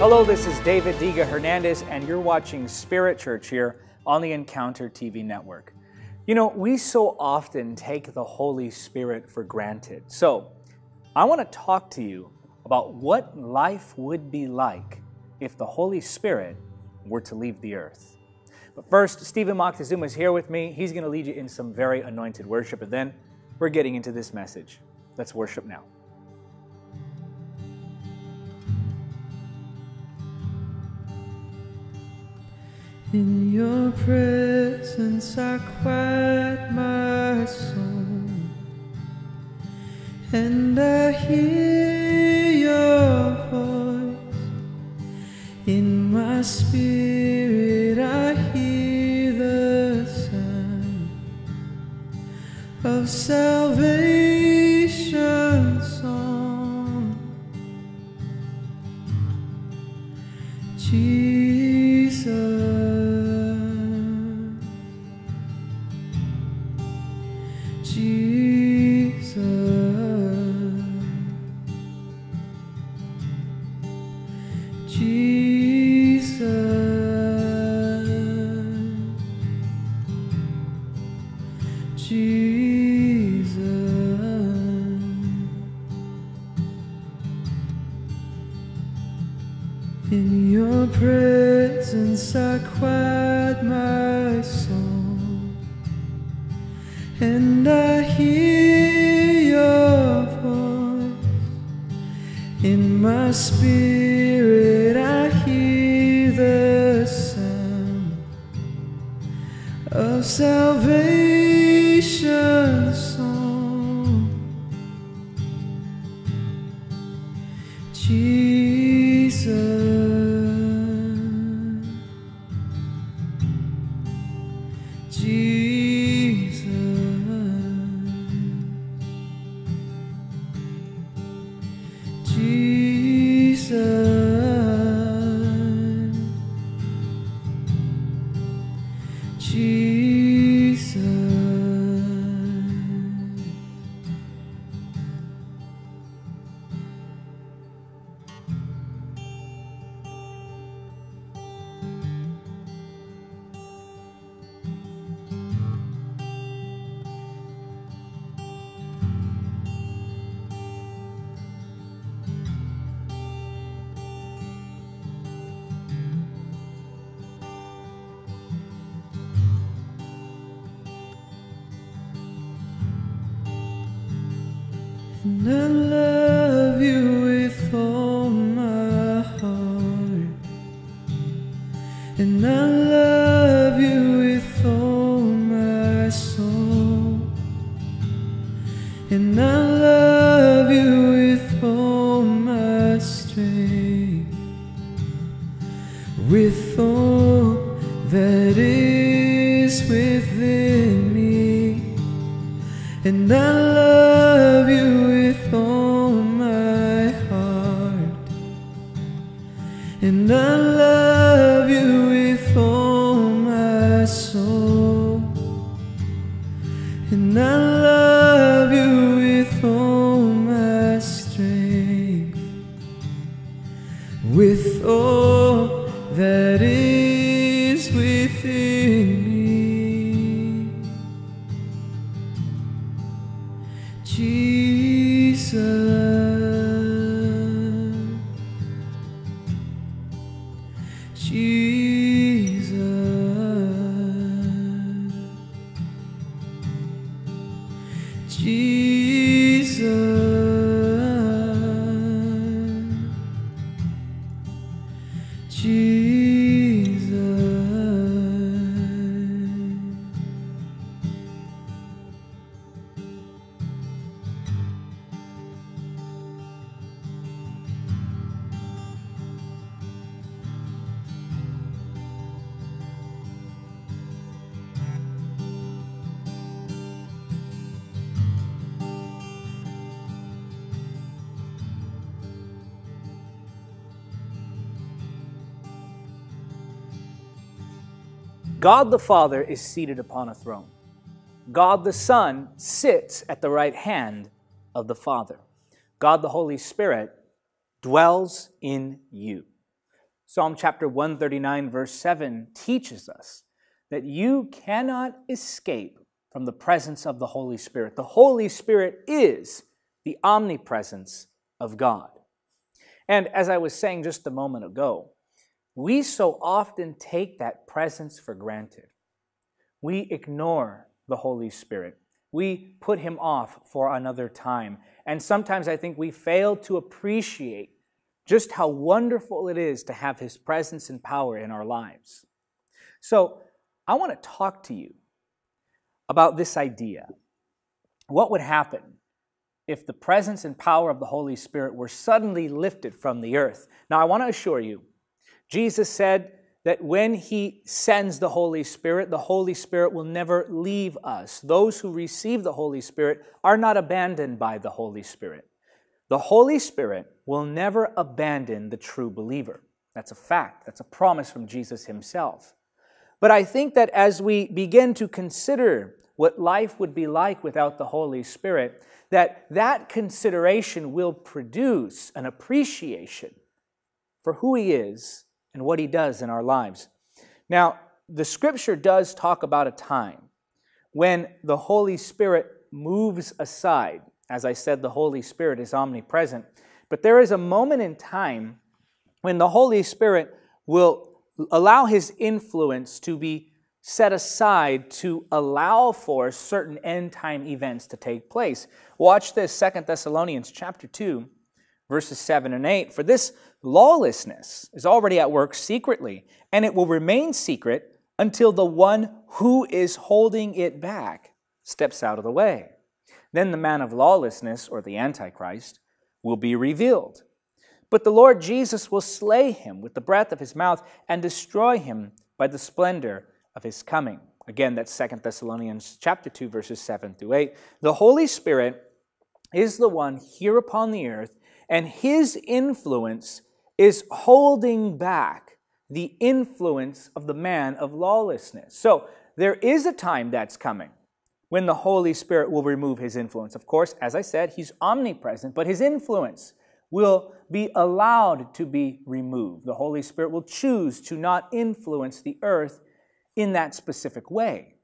Hello, this is David Diga Hernandez, and you're watching Spirit Church here on the Encounter TV network. You know, we so often take the Holy Spirit for granted. So, I want to talk to you about what life would be like if the Holy Spirit were to leave the earth. But first, Steven Moctezuma is here with me. He's going to lead you in some very anointed worship, and then we're getting into this message. Let's worship now. In your presence I quiet my soul. And I hear your voice. In my spirit I hear the sound of salvation and I hear your voice in my spirit And I love Jesus God the Father is seated upon a throne. God the Son sits at the right hand of the Father. God the Holy Spirit dwells in you. Psalm chapter 139, verse 7 teaches us that you cannot escape from the presence of the Holy Spirit. The Holy Spirit is the omnipresence of God. And as I was saying just a moment ago, we so often take that presence for granted. We ignore the Holy Spirit. We put him off for another time. And sometimes I think we fail to appreciate just how wonderful it is to have his presence and power in our lives. So, I want to talk to you about this idea. What would happen if the presence and power of the Holy Spirit were suddenly lifted from the earth? Now, I want to assure you, Jesus said that when he sends the Holy Spirit, the Holy Spirit will never leave us. Those who receive the Holy Spirit are not abandoned by the Holy Spirit. The Holy Spirit will never abandon the true believer. That's a fact. That's a promise from Jesus himself. But I think that as we begin to consider what life would be like without the Holy Spirit, that that consideration will produce an appreciation for who He is and what He does in our lives. Now, the scripture does talk about a time when the Holy Spirit moves aside. As I said, the Holy Spirit is omnipresent. But there is a moment in time when the Holy Spirit will allow his influence to be set aside to allow for certain end time events to take place. Watch this, Second Thessalonians chapter 2, verses 7 and 8. For this lawlessness is already at work secretly, and it will remain secret until the one who is holding it back steps out of the way. Then the man of lawlessness, or the Antichrist, will be revealed but the Lord Jesus will slay him with the breath of his mouth and destroy him by the splendor of his coming. Again, that's Second Thessalonians chapter 2, verses 7 through 8. The Holy Spirit is the one here upon the earth, and his influence is holding back the influence of the man of lawlessness. So there is a time that's coming when the Holy Spirit will remove his influence. Of course, as I said, he's omnipresent, but his influence will be allowed to be removed. The Holy Spirit will choose to not influence the earth in that specific way.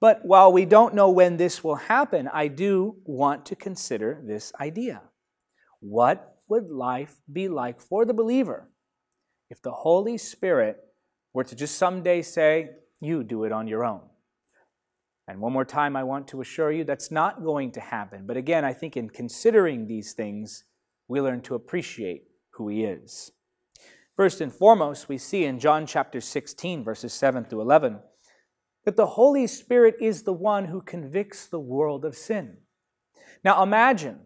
But while we don't know when this will happen, I do want to consider this idea. What would life be like for the believer if the Holy Spirit were to just someday say, You do it on your own? And one more time, I want to assure you that's not going to happen. But again, I think in considering these things, we learn to appreciate who He is. First and foremost, we see in John chapter 16, verses 7 through 11, that the Holy Spirit is the one who convicts the world of sin. Now imagine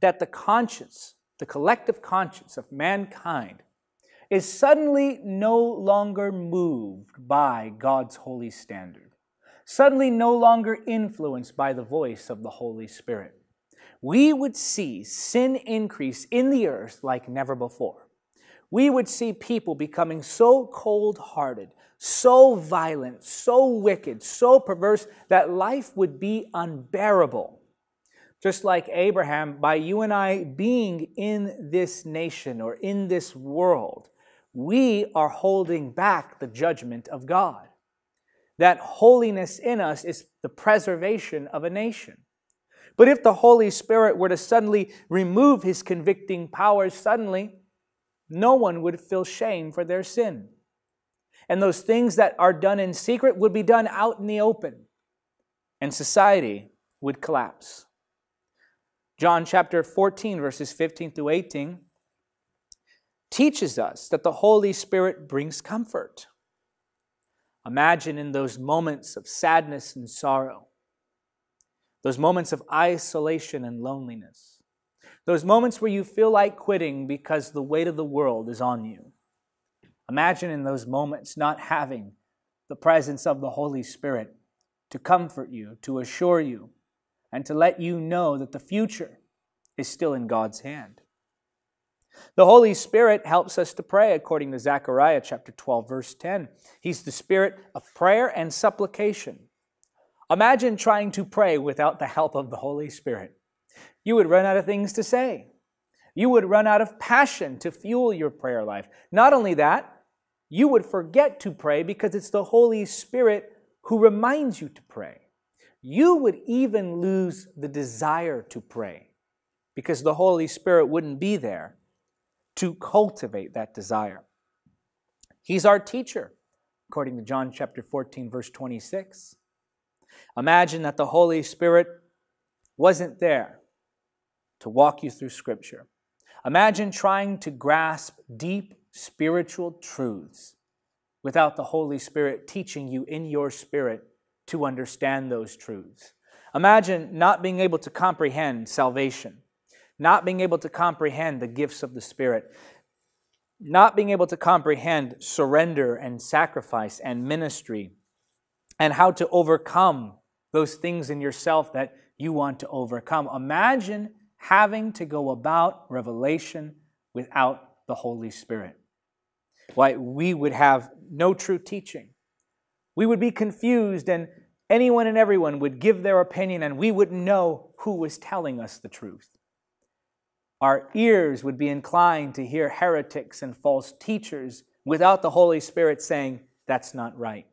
that the conscience, the collective conscience of mankind, is suddenly no longer moved by God's holy standard, suddenly no longer influenced by the voice of the Holy Spirit we would see sin increase in the earth like never before. We would see people becoming so cold hearted, so violent, so wicked, so perverse that life would be unbearable. Just like Abraham, by you and I being in this nation or in this world, we are holding back the judgment of God. That holiness in us is the preservation of a nation. But if the Holy Spirit were to suddenly remove his convicting powers, suddenly, no one would feel shame for their sin. And those things that are done in secret would be done out in the open, and society would collapse. John chapter 14, verses 15 through 18, teaches us that the Holy Spirit brings comfort. Imagine in those moments of sadness and sorrow those moments of isolation and loneliness, those moments where you feel like quitting because the weight of the world is on you. Imagine in those moments not having the presence of the Holy Spirit to comfort you, to assure you, and to let you know that the future is still in God's hand. The Holy Spirit helps us to pray according to Zechariah chapter 12 verse 10. He's the spirit of prayer and supplication. Imagine trying to pray without the help of the Holy Spirit. You would run out of things to say. You would run out of passion to fuel your prayer life. Not only that, you would forget to pray because it's the Holy Spirit who reminds you to pray. You would even lose the desire to pray because the Holy Spirit wouldn't be there to cultivate that desire. He's our teacher, according to John chapter 14, verse 26. Imagine that the Holy Spirit wasn't there to walk you through Scripture. Imagine trying to grasp deep spiritual truths without the Holy Spirit teaching you in your spirit to understand those truths. Imagine not being able to comprehend salvation, not being able to comprehend the gifts of the Spirit, not being able to comprehend surrender and sacrifice and ministry, and how to overcome those things in yourself that you want to overcome. Imagine having to go about revelation without the Holy Spirit. Why, we would have no true teaching. We would be confused, and anyone and everyone would give their opinion, and we wouldn't know who was telling us the truth. Our ears would be inclined to hear heretics and false teachers without the Holy Spirit saying, That's not right.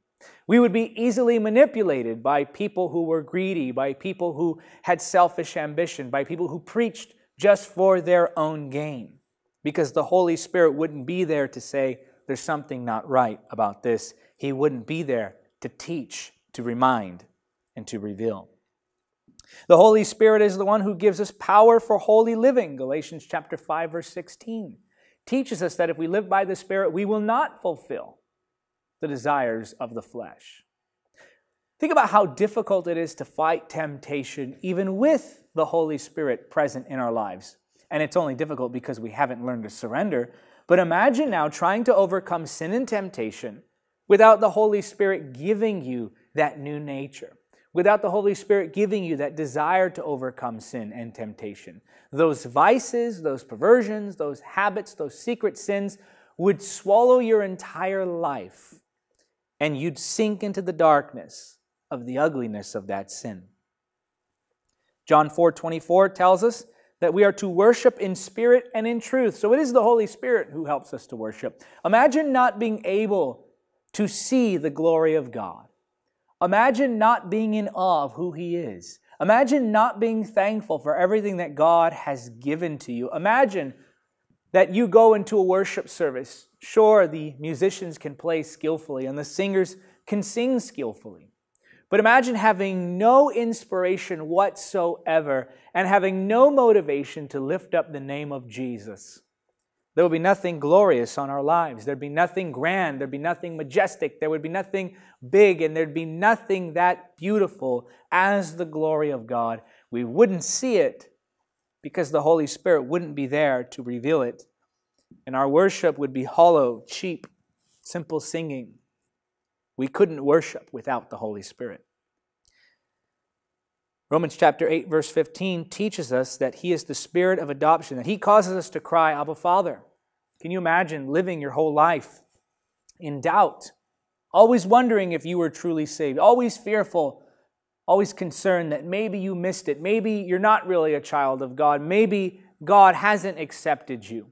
We would be easily manipulated by people who were greedy, by people who had selfish ambition, by people who preached just for their own gain, because the Holy Spirit wouldn't be there to say, There's something not right about this. He wouldn't be there to teach, to remind, and to reveal. The Holy Spirit is the one who gives us power for holy living. Galatians chapter 5 verse 16 teaches us that if we live by the Spirit, we will not fulfill the desires of the flesh. Think about how difficult it is to fight temptation even with the Holy Spirit present in our lives. And it's only difficult because we haven't learned to surrender. But imagine now trying to overcome sin and temptation without the Holy Spirit giving you that new nature without the Holy Spirit giving you that desire to overcome sin and temptation. Those vices, those perversions, those habits, those secret sins would swallow your entire life, and you'd sink into the darkness of the ugliness of that sin. John 4 24 tells us that we are to worship in spirit and in truth. So it is the Holy Spirit who helps us to worship. Imagine not being able to see the glory of God. Imagine not being in awe of who He is. Imagine not being thankful for everything that God has given to you. Imagine that you go into a worship service. Sure, the musicians can play skillfully and the singers can sing skillfully. But imagine having no inspiration whatsoever and having no motivation to lift up the name of Jesus. There would be nothing glorious on our lives. There'd be nothing grand. There'd be nothing majestic. There would be nothing big, and there'd be nothing that beautiful as the glory of God. We wouldn't see it because the Holy Spirit wouldn't be there to reveal it. And our worship would be hollow, cheap, simple singing. We couldn't worship without the Holy Spirit. Romans chapter 8, verse 15 teaches us that He is the Spirit of adoption, that He causes us to cry, Abba, Father. Can you imagine living your whole life in doubt, always wondering if you were truly saved, always fearful, always concerned that maybe you missed it, maybe you're not really a child of God, maybe God hasn't accepted you?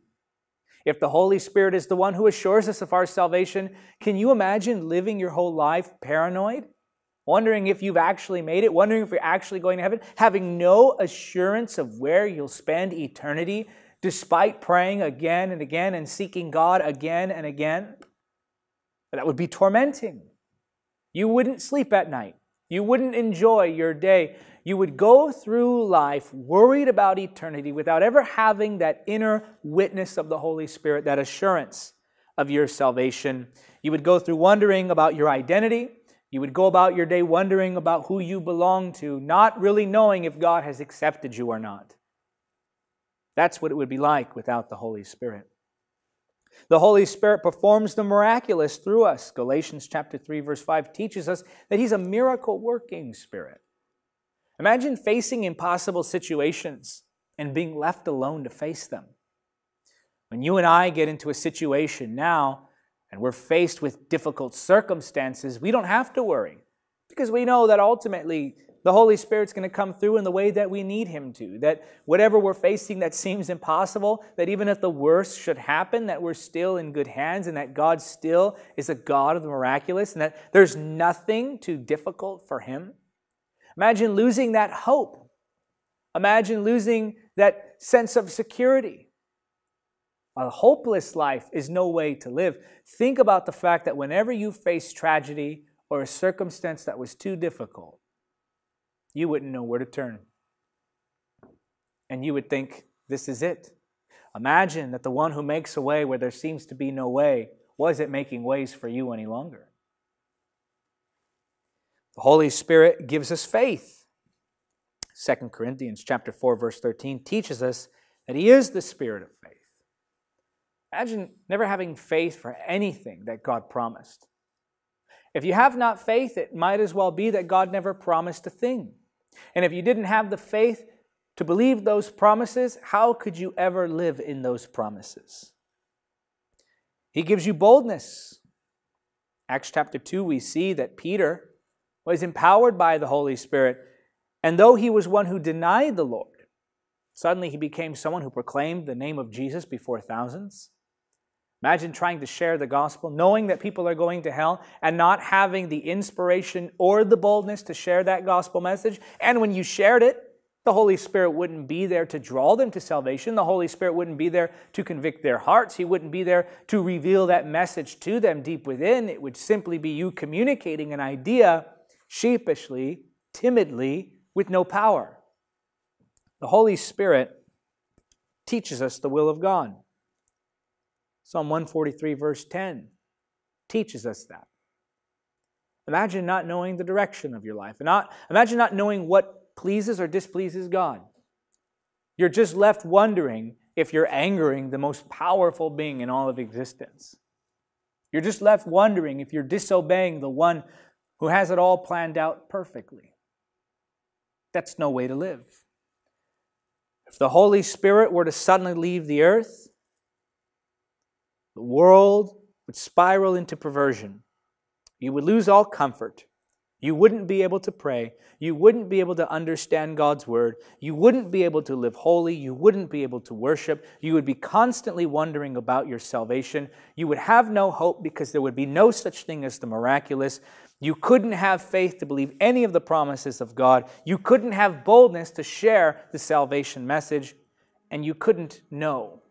If the Holy Spirit is the one who assures us of our salvation, can you imagine living your whole life paranoid? Wondering if you've actually made it, wondering if you're actually going to heaven, having no assurance of where you'll spend eternity, despite praying again and again and seeking God again and again. That would be tormenting. You wouldn't sleep at night. You wouldn't enjoy your day. You would go through life worried about eternity without ever having that inner witness of the Holy Spirit, that assurance of your salvation. You would go through wondering about your identity, you would go about your day wondering about who you belong to, not really knowing if God has accepted you or not. That's what it would be like without the Holy Spirit. The Holy Spirit performs the miraculous through us. Galatians chapter 3 verse 5 teaches us that he's a miracle working spirit. Imagine facing impossible situations and being left alone to face them. When you and I get into a situation now and we're faced with difficult circumstances, we don't have to worry because we know that ultimately The Holy Spirit's going to come through in the way that we need Him to. That whatever we're facing that seems impossible, that even if the worst should happen, that we're still in good hands and that God still is a God of the miraculous and that there's nothing too difficult for Him. Imagine losing that hope. Imagine losing that sense of security. A hopeless life is no way to live. Think about the fact that whenever you face tragedy or a circumstance that was too difficult, you wouldn't know where to turn. And you would think, this is it. Imagine that the one who makes a way where there seems to be no way wasn't making ways for you any longer. The Holy Spirit gives us faith. 2 Corinthians chapter 4 verse 13 teaches us that he is the spirit of faith. Imagine never having faith for anything that God promised. If you have not faith, it might as well be that God never promised a thing. And if you didn't have the faith to believe those promises, how could you ever live in those promises? He gives you boldness. Acts chapter 2, we see that Peter was empowered by the Holy Spirit, and though he was one who denied the Lord, suddenly he became someone who proclaimed the name of Jesus before thousands. Imagine trying to share the gospel, knowing that people are going to hell, and not having the inspiration or the boldness to share that gospel message. And when you shared it, the Holy Spirit wouldn't be there to draw them to salvation. The Holy Spirit wouldn't be there to convict their hearts. He wouldn't be there to reveal that message to them deep within. It would simply be you communicating an idea sheepishly, timidly, with no power. The Holy Spirit teaches us the will of God. Psalm 143, verse 10, teaches us that. Imagine not knowing the direction of your life. And not, imagine not knowing what pleases or displeases God. You're just left wondering if you're angering the most powerful being in all of existence. You're just left wondering if you're disobeying the one who has it all planned out perfectly. That's no way to live. If the Holy Spirit were to suddenly leave the earth, the world would spiral into perversion. You would lose all comfort. You wouldn't be able to pray. You wouldn't be able to understand God's word. You wouldn't be able to live holy. You wouldn't be able to worship. You would be constantly wondering about your salvation. You would have no hope because there would be no such thing as the miraculous. You couldn't have faith to believe any of the promises of God. You couldn't have boldness to share the salvation message. And you couldn't know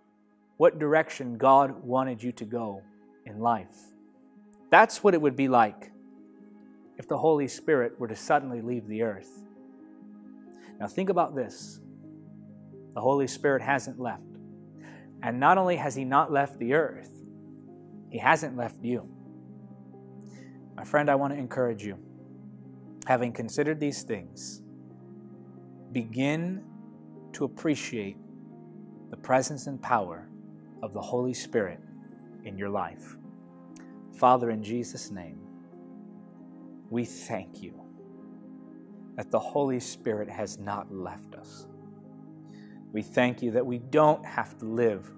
what direction God wanted you to go in life. That's what it would be like if the Holy Spirit were to suddenly leave the earth. Now, think about this the Holy Spirit hasn't left. And not only has He not left the earth, He hasn't left you. My friend, I want to encourage you. Having considered these things, begin to appreciate the presence and power of the Holy Spirit in your life. Father, in Jesus' name, we thank you that the Holy Spirit has not left us. We thank you that we don't have to live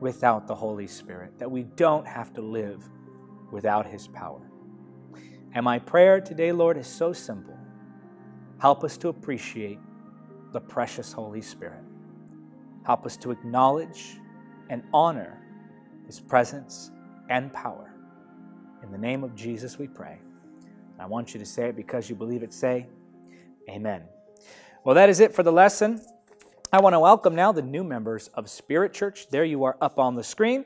without the Holy Spirit, that we don't have to live without His power. And my prayer today, Lord, is so simple. Help us to appreciate the precious Holy Spirit. Help us to acknowledge and honor His presence and power. In the name of Jesus, we pray. I want you to say it because you believe it. Say, Amen. Well, that is it for the lesson. I want to welcome now the new members of Spirit Church. There you are up on the screen.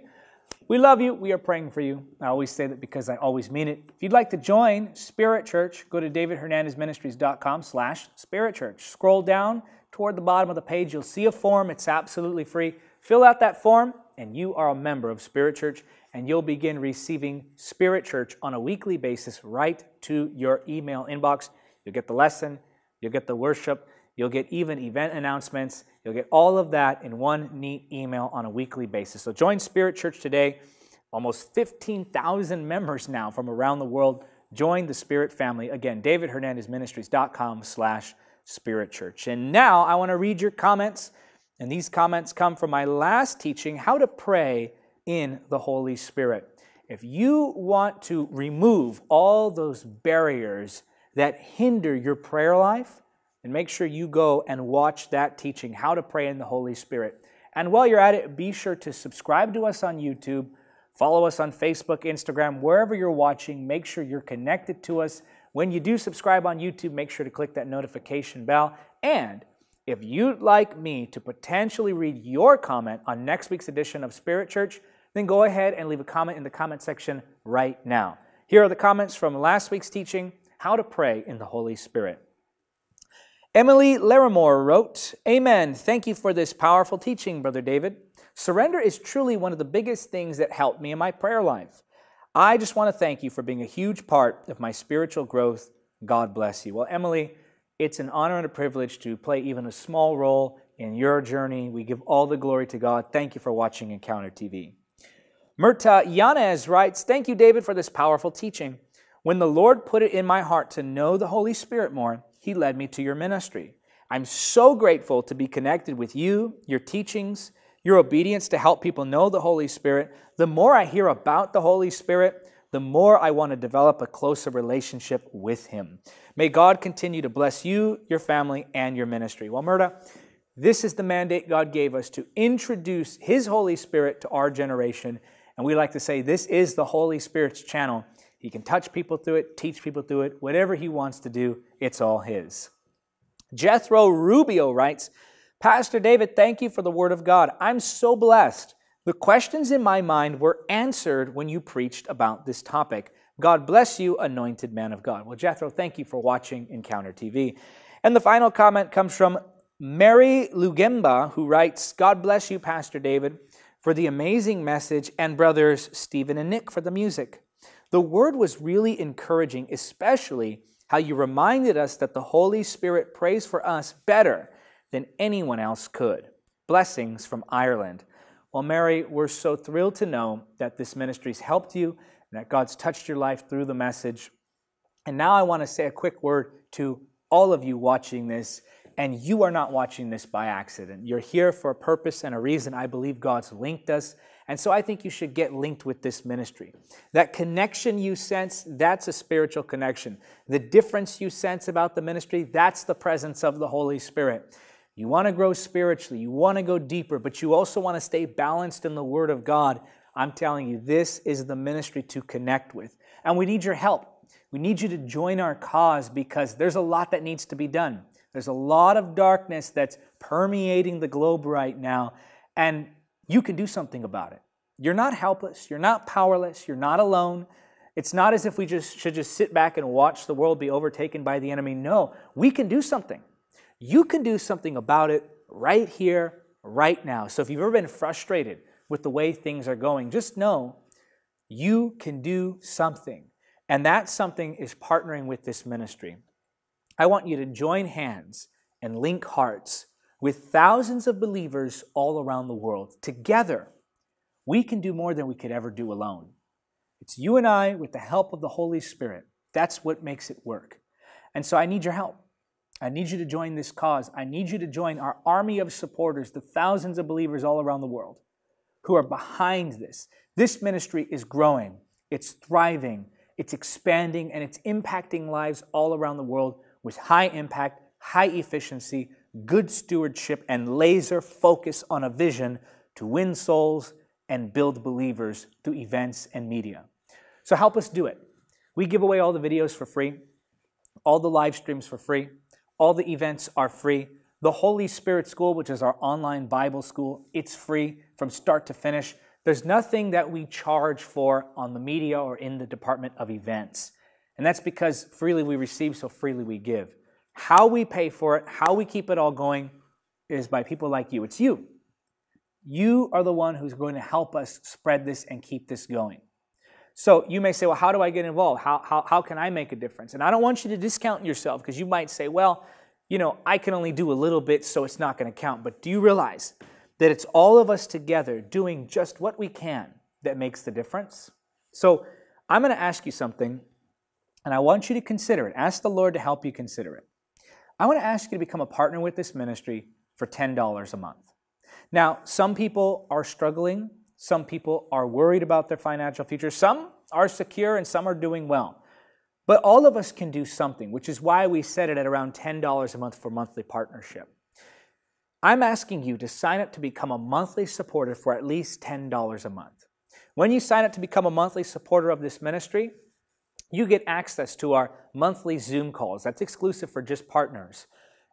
We love you. We are praying for you. I always say that because I always mean it. If you'd like to join Spirit Church, go to davidhernandezministries.com slash Spirit Church. Scroll down toward the bottom of the page. You'll see a form. It's absolutely free. Fill out that form, and you are a member of Spirit Church, and you'll begin receiving Spirit Church on a weekly basis right to your email inbox. You'll get the lesson, you'll get the worship, you'll get even event announcements. You'll get all of that in one neat email on a weekly basis. So join Spirit Church today. Almost 15,000 members now from around the world join the Spirit family. Again, davidhernandezministries.com slash Spirit Church. And now I want to read your comments and these comments come from my last teaching, How to Pray in the Holy Spirit. If you want to remove all those barriers that hinder your prayer life, then make sure you go and watch that teaching, How to Pray in the Holy Spirit. And while you're at it, be sure to subscribe to us on YouTube, follow us on Facebook, Instagram, wherever you're watching. Make sure you're connected to us. When you do subscribe on YouTube, make sure to click that notification bell. And if you'd like me to potentially read your comment on next week's edition of Spirit Church, then go ahead and leave a comment in the comment section right now. Here are the comments from last week's teaching How to Pray in the Holy Spirit. Emily Larimore wrote, Amen. Thank you for this powerful teaching, Brother David. Surrender is truly one of the biggest things that helped me in my prayer life. I just want to thank you for being a huge part of my spiritual growth. God bless you. Well, Emily, it's an honor and a privilege to play even a small role in your journey. We give all the glory to God. Thank you for watching Encounter TV. Murta Yanez writes, Thank you, David, for this powerful teaching. When the Lord put it in my heart to know the Holy Spirit more, He led me to your ministry. I'm so grateful to be connected with you, your teachings, your obedience to help people know the Holy Spirit. The more I hear about the Holy Spirit, the more I want to develop a closer relationship with Him. May God continue to bless you, your family, and your ministry. Well, Murda, this is the mandate God gave us to introduce His Holy Spirit to our generation and we like to say this is the Holy Spirit's channel. He can touch people through it, teach people through it, whatever he wants to do, it's all his. Jethro Rubio writes, Pastor David, thank you for the word of God. I'm so blessed. The questions in my mind were answered when you preached about this topic. God bless you, anointed man of God. Well, Jethro, thank you for watching Encounter TV. And the final comment comes from Mary Lugemba, who writes, God bless you, Pastor David for the amazing message, and brothers Steven and Nick for the music. The word was really encouraging, especially how you reminded us that the Holy Spirit prays for us better than anyone else could. Blessings from Ireland. Well, Mary, we're so thrilled to know that this ministry's helped you and that God's touched your life through the message. And now I want to say a quick word to all of you watching this and you are not watching this by accident. You're here for a purpose and a reason. I believe God's linked us. And so I think you should get linked with this ministry. That connection you sense, that's a spiritual connection. The difference you sense about the ministry, that's the presence of the Holy Spirit. You want to grow spiritually, you want to go deeper, but you also want to stay balanced in the Word of God. I'm telling you, this is the ministry to connect with. And we need your help. We need you to join our cause because there's a lot that needs to be done. There's a lot of darkness that's permeating the globe right now, and you can do something about it. You're not helpless, you're not powerless, you're not alone. It's not as if we just should just sit back and watch the world be overtaken by the enemy. No, we can do something. You can do something about it right here, right now. So if you've ever been frustrated with the way things are going, just know you can do something. And that something is partnering with this ministry. I want you to join hands and link hearts with thousands of believers all around the world. Together, we can do more than we could ever do alone. It's you and I with the help of the Holy Spirit. That's what makes it work. And so I need your help. I need you to join this cause. I need you to join our army of supporters, the thousands of believers all around the world who are behind this. This ministry is growing, it's thriving, it's expanding, and it's impacting lives all around the world with high impact, high efficiency, good stewardship, and laser focus on a vision to win souls and build believers through events and media. So help us do it. We give away all the videos for free, all the live streams for free, all the events are free. The Holy Spirit School, which is our online Bible school, it's free from start to finish. There's nothing that we charge for on the media or in the Department of Events. And that's because freely we receive, so freely we give. How we pay for it, how we keep it all going, is by people like you. It's you. You are the one who's going to help us spread this and keep this going. So you may say, well, how do I get involved? How, how, how can I make a difference? And I don't want you to discount yourself because you might say, well, you know, I can only do a little bit, so it's not going to count. But do you realize that it's all of us together doing just what we can that makes the difference? So I'm going to ask you something and I want you to consider it. Ask the Lord to help you consider it. I want to ask you to become a partner with this ministry for $10 a month. Now, some people are struggling. Some people are worried about their financial future. Some are secure and some are doing well. But all of us can do something, which is why we set it at around $10 a month for monthly partnership. I'm asking you to sign up to become a monthly supporter for at least $10 a month. When you sign up to become a monthly supporter of this ministry, you get access to our monthly Zoom calls. That's exclusive for just partners.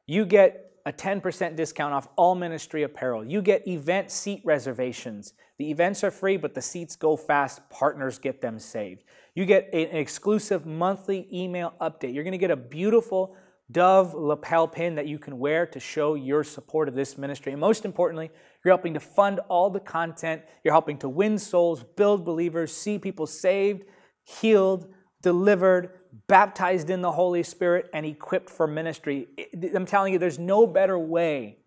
You get a 10% discount off all ministry apparel. You get event seat reservations. The events are free, but the seats go fast. Partners get them saved. You get an exclusive monthly email update. You're going to get a beautiful Dove lapel pin that you can wear to show your support of this ministry. And most importantly, you're helping to fund all the content. You're helping to win souls, build believers, see people saved, healed, delivered, baptized in the Holy Spirit, and equipped for ministry. I'm telling you, there's no better way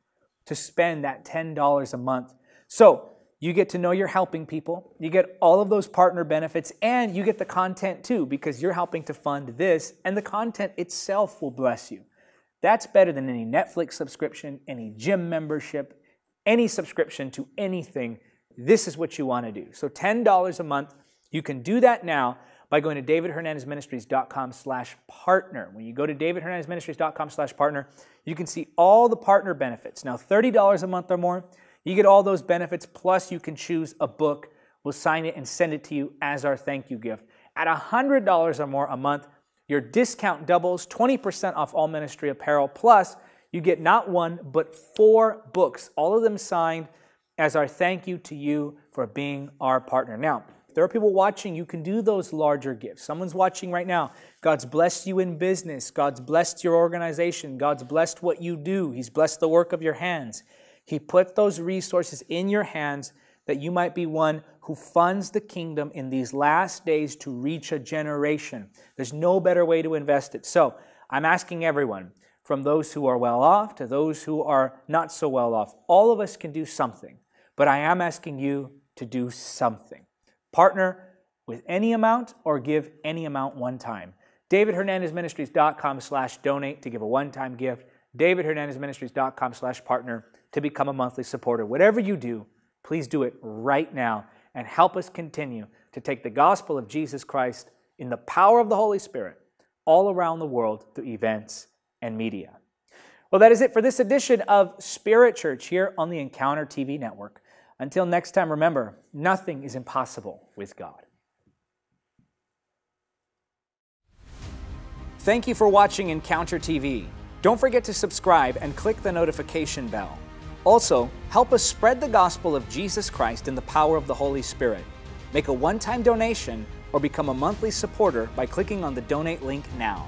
to spend that $10 a month. So, you get to know you're helping people, you get all of those partner benefits, and you get the content too because you're helping to fund this, and the content itself will bless you. That's better than any Netflix subscription, any gym membership, any subscription to anything. This is what you want to do. So $10 a month, you can do that now by going to davidhernandezministries.com slash partner. When you go to davidhernandezministries.com slash partner, you can see all the partner benefits. Now, $30 a month or more, you get all those benefits, plus you can choose a book. We'll sign it and send it to you as our thank you gift. At $100 or more a month, your discount doubles 20% off all ministry apparel, plus you get not one, but four books, all of them signed as our thank you to you for being our partner. Now, if there are people watching, you can do those larger gifts. Someone's watching right now. God's blessed you in business. God's blessed your organization. God's blessed what you do. He's blessed the work of your hands. He put those resources in your hands that you might be one who funds the kingdom in these last days to reach a generation. There's no better way to invest it. So I'm asking everyone, from those who are well off to those who are not so well off, all of us can do something. But I am asking you to do something. Partner with any amount or give any amount one time. DavidHernandezMinistries.com slash donate to give a one-time gift. DavidHernandezMinistries.com slash partner to become a monthly supporter. Whatever you do, please do it right now and help us continue to take the gospel of Jesus Christ in the power of the Holy Spirit all around the world through events and media. Well, that is it for this edition of Spirit Church here on the Encounter TV network. Until next time, remember, nothing is impossible with God. Thank you for watching Encounter TV. Don't forget to subscribe and click the notification bell. Also, help us spread the gospel of Jesus Christ in the power of the Holy Spirit. Make a one time donation or become a monthly supporter by clicking on the donate link now.